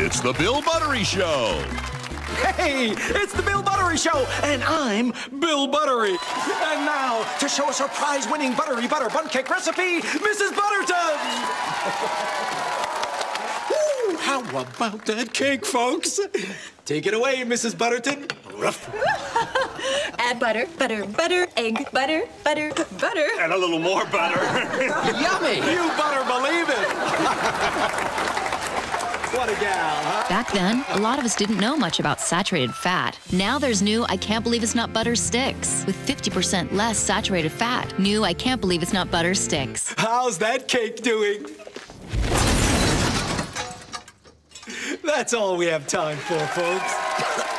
It's the Bill Buttery Show. Hey, it's the Bill Buttery Show, and I'm Bill Buttery. And now, to show us her prize-winning buttery butter bun cake recipe, Mrs. Butterton. Ooh, how about that cake, folks? Take it away, Mrs. Butterton. Ruff. Add butter, butter, butter, egg, butter, butter, butter. And a little more butter. Yummy. You better believe it. What a gal, huh? Back then, a lot of us didn't know much about saturated fat. Now there's new I Can't Believe It's Not Butter Sticks with 50% less saturated fat. New I Can't Believe It's Not Butter Sticks. How's that cake doing? That's all we have time for, folks.